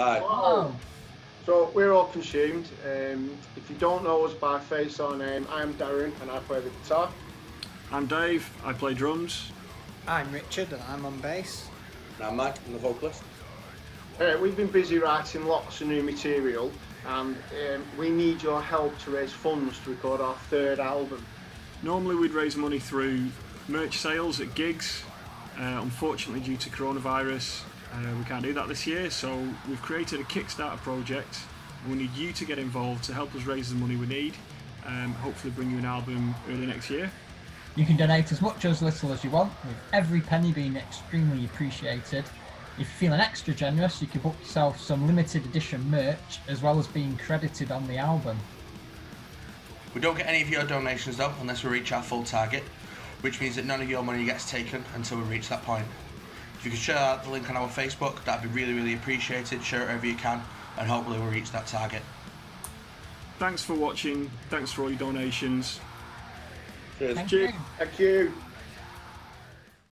Hi. Oh, So we're all consumed. Um, if you don't know us by face or name, I'm Darren and I play the guitar. I'm Dave, I play drums. I'm Richard and I'm on bass. And I'm Mike, I'm the vocalist. Uh, we've been busy writing lots of new material and um, we need your help to raise funds to record our third album. Normally we'd raise money through merch sales at gigs. Uh, unfortunately, due to coronavirus, uh, we can't do that this year, so we've created a Kickstarter project we need you to get involved to help us raise the money we need. Um, hopefully, bring you an album early next year. You can donate as much or as little as you want, with every penny being extremely appreciated. If you're feeling extra generous, you can book yourself some limited edition merch as well as being credited on the album. We don't get any of your donations though unless we reach our full target, which means that none of your money gets taken until we reach that point. If you could share the link on our Facebook, that'd be really, really appreciated. Share it wherever you can, and hopefully we'll reach that target. Thanks for watching, thanks for all your donations. Cheers. Thank Cheers. you. Thank you.